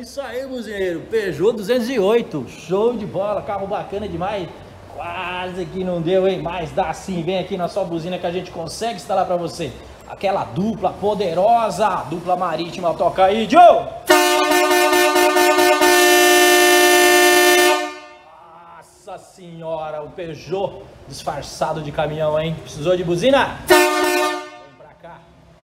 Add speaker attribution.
Speaker 1: isso aí, buzineiro. Peugeot 208. Show de bola, carro bacana demais. Quase que não deu, hein? Mas dá sim. Vem aqui na sua buzina que a gente consegue instalar para você. Aquela dupla poderosa, dupla marítima. Toca aí, Joe! Nossa senhora, o Peugeot disfarçado de caminhão, hein? Precisou de buzina?